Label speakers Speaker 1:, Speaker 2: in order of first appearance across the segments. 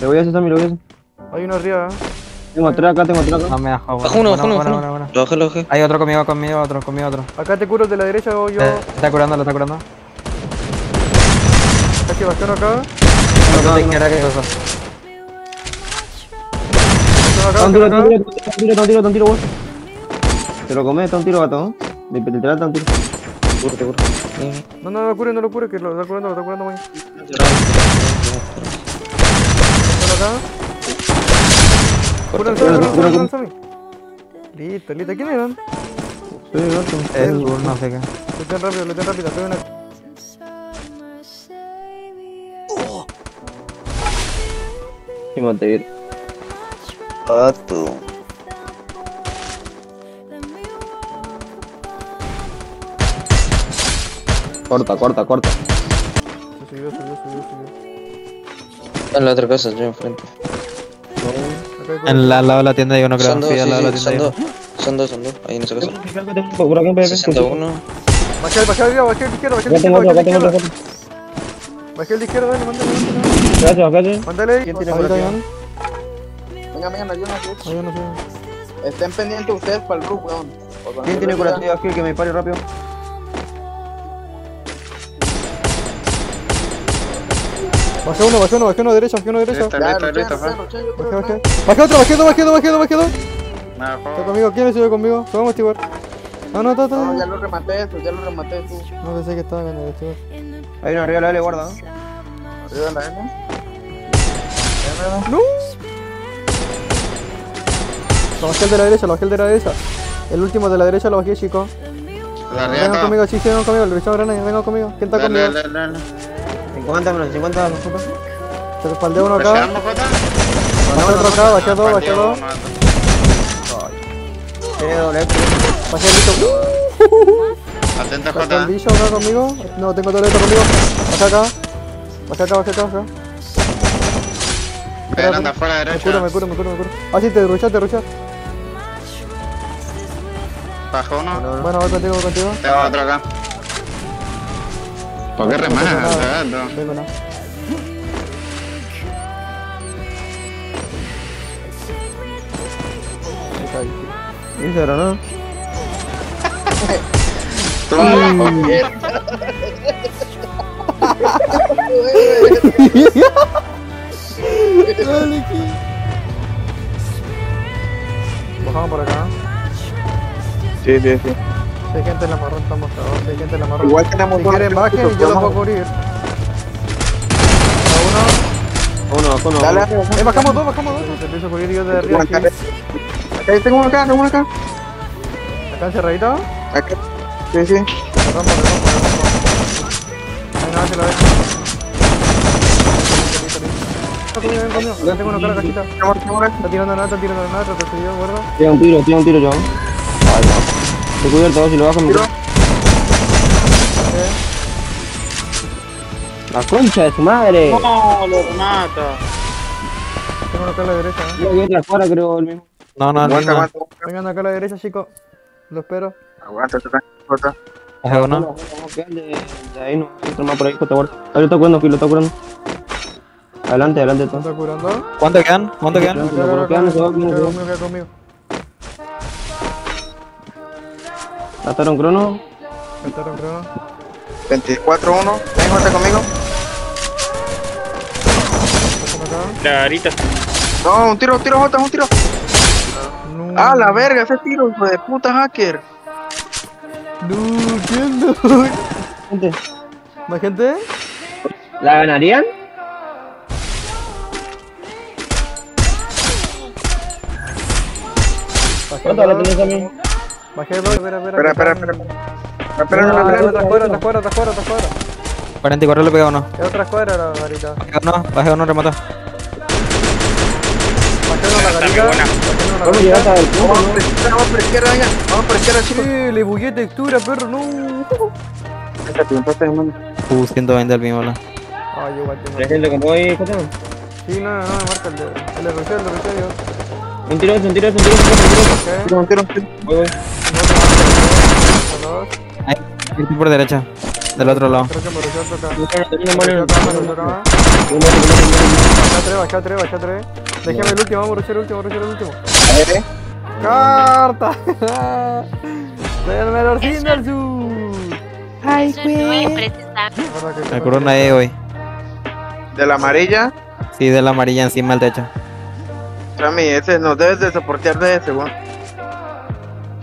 Speaker 1: Le voy a hacer Sammy, le voy a hacer.
Speaker 2: Hay uno arriba. ¿eh?
Speaker 1: Tengo tres acá, tengo tres acá.
Speaker 3: No me bajo.
Speaker 4: Bajo uno, bajo uno,
Speaker 3: bueno,
Speaker 4: bajo
Speaker 3: bueno,
Speaker 4: uno.
Speaker 3: bueno.
Speaker 4: Lo bajé, lo bajé.
Speaker 3: Hay otro conmigo, conmigo, otro, conmigo, otro.
Speaker 2: Acá te curo de la derecha o yo.
Speaker 3: Eh, está curando, lo está curando.
Speaker 2: Aquí bastón acá.
Speaker 3: No te quiera que cosa.
Speaker 1: Un tiro,
Speaker 2: bastón
Speaker 1: tiro, un tiro, un tiro, tiro, weón. Te lo comes, está un tiro, gato. ¿no? De penetrar está un tiro.
Speaker 4: Seguro.
Speaker 2: acá. No, no, no lo cure, no lo cure, que lo está curando, lo está curando muy. El Sammy. Listo, listo. ¿Quién eran?
Speaker 1: Sí, gato.
Speaker 3: Es un no sé qué.
Speaker 2: Lo ten rápido, lo ten rápido. Estoy una...
Speaker 1: Sí, mate.
Speaker 4: Gato.
Speaker 1: Corta, corta, corta.
Speaker 2: Se subió, subió, subió, subió.
Speaker 4: En la otra casa, yo enfrente.
Speaker 2: Hay
Speaker 3: En la, al lado de la tienda yo no creo.
Speaker 4: Son dos,
Speaker 3: Sí, al
Speaker 4: sí,
Speaker 3: lado de la
Speaker 4: sí, son dos.
Speaker 3: yo.
Speaker 4: Son dos, son dos. Ahí en esa casa.
Speaker 1: Por acá, por acá.
Speaker 4: 61.
Speaker 2: Bajé, bajé arriba, bajé el de izquierda, bajé el
Speaker 1: acá
Speaker 2: bajé el izquierda. Bajé el de izquierda, dale, mándale, mándale.
Speaker 1: Gracias, gracias.
Speaker 2: Mándale ahí.
Speaker 1: ¿Quién tiene.
Speaker 5: Venga, venga.
Speaker 2: Ahí no sé.
Speaker 5: Estén pendientes ustedes para el roof, weón.
Speaker 1: ¿Quién
Speaker 5: yo
Speaker 1: tiene aquí que me pare rápido?
Speaker 2: Bajé uno, bajé uno, bajé uno derecha, bajé uno derecha.
Speaker 5: Ya,
Speaker 6: listo, listo,
Speaker 2: Bajé, bajé. Bajé otro, bajé dos, bajé dos, bajé dos, bajé dos.
Speaker 6: Me.
Speaker 2: Está conmigo, ¿quién estuvo conmigo? Igual. Ah, no, está, está.
Speaker 5: No, ya
Speaker 2: No,
Speaker 5: lo rematé eso, ya lo rematé tú.
Speaker 2: no pensé que estaba con el este.
Speaker 1: Hay uno arriba, dale, guarda. ¿no?
Speaker 5: Arriba la N.
Speaker 2: ¡No! Lo bajé el de la derecha, lo bajé el de la derecha. El último de la derecha lo bajé, chico.
Speaker 6: La
Speaker 2: Vengan conmigo, chicos, vengan conmigo. Granay, vengan conmigo. ¿Quién está
Speaker 6: Dale,
Speaker 2: conmigo?
Speaker 6: Dale, dale.
Speaker 1: 50 menos 50, nosotros.
Speaker 2: Te respaldé uno acá.
Speaker 6: ¿Presionamos, Jota?
Speaker 2: Otro acá, bajé dos, bajé dos.
Speaker 1: Tiene doble.
Speaker 2: Bajé el bicho.
Speaker 6: Atenta,
Speaker 2: Bajé el
Speaker 6: Jota.
Speaker 2: bicho acá conmigo. No, tengo todo esto conmigo. Bajé acá. Bajé acá, bajé acá, acá.
Speaker 6: Anda afuera
Speaker 2: Me
Speaker 6: derecha.
Speaker 2: curo, me curo, me curo, me curo. Ah, sí, te ruchas, te ruchas.
Speaker 6: Bajó uno.
Speaker 2: Bueno, voy contigo, voy contigo.
Speaker 6: Tengo otro acá. ¿Por qué
Speaker 2: No? Vengo, no. Ahí está, ahí.
Speaker 1: ¿Y cero, no?
Speaker 2: Bajamos por acá.
Speaker 5: Sí, sí, sí.
Speaker 2: Si hay gente en la marrón, estamos cagados. Si hay gente en la marrón.
Speaker 5: Igual tenemos
Speaker 2: Si quieren, bajen y yo los
Speaker 5: vamos.
Speaker 2: puedo cubrir.
Speaker 1: Uno, uno.
Speaker 5: Dale,
Speaker 1: uno.
Speaker 2: Eh, bajamos dos, bajamos dos. Te empiezo a cubrir yo de arriba.
Speaker 5: Acá tengo uno acá, tengo uno acá.
Speaker 2: Acá encerradito.
Speaker 5: Acá. Sí, sí.
Speaker 2: Rompo. Ahí no, se lo. Acá tengo uno acá, la cajita.
Speaker 5: Tengo uno acá.
Speaker 2: Está tirando nada, está tirando nada, te estoy yo, guarda.
Speaker 1: Tira un tiro, tira un tiro yo. No. Estoy cubierto, si lo bajo me
Speaker 5: Tiro.
Speaker 1: La concha de su madre.
Speaker 6: No, lo mata.
Speaker 2: Tengo uno acá a la derecha. ¿eh?
Speaker 1: Yo vi otra cuadra, creo, el mismo.
Speaker 3: No, no, no.
Speaker 5: Aguanta,
Speaker 3: no.
Speaker 5: aguanta.
Speaker 2: Vengan acá a la derecha, chicos. Lo espero.
Speaker 5: Aguanta.
Speaker 1: Vamos a de, ahí, no otro más por ahí, te guarda. Ahí lo está curando, aquí lo está curando. Adelante, adelante,
Speaker 2: ¿No
Speaker 1: todo.
Speaker 3: ¿Cuánto quedan? ¿Cuánto quedan?
Speaker 1: Mataron crono.
Speaker 2: Saltaron, creo.
Speaker 5: 24-1. Ven, Jota, conmigo.
Speaker 6: Clarita.
Speaker 5: No, un tiro, un tiro, Jota, un tiro.
Speaker 2: No.
Speaker 5: Ah, la verga, ese tiro, hijo de puta hacker.
Speaker 2: No, ¿quién no?
Speaker 1: Gente,
Speaker 2: ¿Más gente?
Speaker 1: ¿La ganarían? ¿Cuánto la tenés también?
Speaker 2: Bajé dos, espera, espera.
Speaker 5: Espera, espera, espera. Espera,
Speaker 2: No,
Speaker 5: espera,
Speaker 2: no,
Speaker 5: espera.
Speaker 2: otra cuadra, otra cuadra, otra cuadra, otra cuadra.
Speaker 3: 44 le pega uno.
Speaker 2: Es otra cuadra la garita.
Speaker 3: Bajé uno, bajé uno, remató.
Speaker 2: Bajé uno la
Speaker 1: ¿Cómo llegaste
Speaker 2: garita.
Speaker 1: al punto?
Speaker 5: Vamos por izquierda, vamos por izquierda, venga. Vamos por izquierda, chile.
Speaker 2: Sí, le bugué textura, perro, no.
Speaker 5: Hermano.
Speaker 3: Uh, 120 al mismo.
Speaker 2: Ay, yo igual tengo.
Speaker 1: ¿La Jota?
Speaker 2: Sí, no, no, no, marca el de. El de el de yo.
Speaker 1: Un tiro, un tiro, un tiro, un tiro, un tiro.
Speaker 5: Un tiro, un tiro.
Speaker 1: Voy, voy.
Speaker 3: Ahí, estoy por derecha. Del otro lado.
Speaker 2: Creo que me
Speaker 1: una
Speaker 2: Me acá, me acá. Bajé a 3, bajé a 3, bajé a 3. Déjame el último, vamos a rushar el último, rushar el último. ¡Carta! Soy el menor Cindersus.
Speaker 7: Ay, güey.
Speaker 3: El corona E hoy.
Speaker 5: De la amarilla.
Speaker 3: Sí, de la amarilla encima del techo.
Speaker 5: Rami, ese no debes de soportear de ese, weón.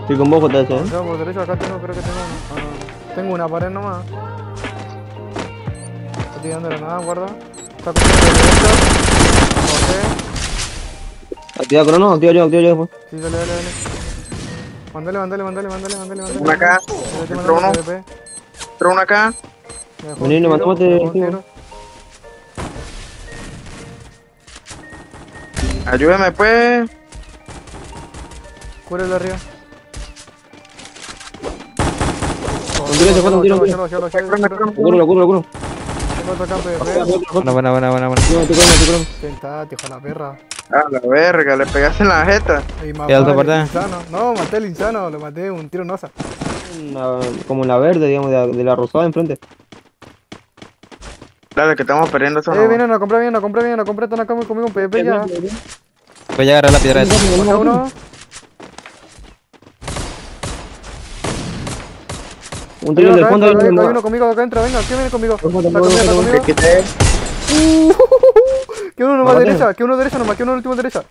Speaker 1: Estoy con vos, JS, ¿eh?
Speaker 2: No, por derecho acá tengo, creo que tengo una. Ah. Tengo una pared nomás. Estoy tirando de nada, guarda. Está con el derecho. Bajé.
Speaker 1: Activa crono, activa yo, activa yo. pues.
Speaker 2: Sí, dale, dale, dale. Mándale, mándale, mándale, mándale, mándale.
Speaker 5: Una acá. Entró uno. Entró uno acá.
Speaker 1: Vení, le sí,
Speaker 2: tiro.
Speaker 5: Ayúdame, pues.
Speaker 2: Cúrelo arriba.
Speaker 3: Buena, buena, buena, buena. buena.
Speaker 1: No, estoy crono, estoy crono.
Speaker 2: Sentate, hijo de la perra.
Speaker 5: A la verga, le pegaste en la jeta.
Speaker 2: Y. No, maté al insano, le maté un tiro en osa.
Speaker 1: Como en la verde, digamos, de, de la rosada enfrente.
Speaker 5: Dale, que estamos perdiendo eso.
Speaker 2: Eh,
Speaker 5: no.
Speaker 2: vienen a comprar, vienen a comprar, vienen a comprar, están acá conmigo en PvP ya.
Speaker 3: Voy a agarrar la piedra esa.
Speaker 2: Uno.
Speaker 1: Un
Speaker 2: uno
Speaker 1: del fondo, hay uno
Speaker 2: conmigo acá entra, venga, ¿quién viene conmigo?
Speaker 5: Que.
Speaker 2: Que uno nomás que derecha, que uno derecha nomás, que uno último derecha.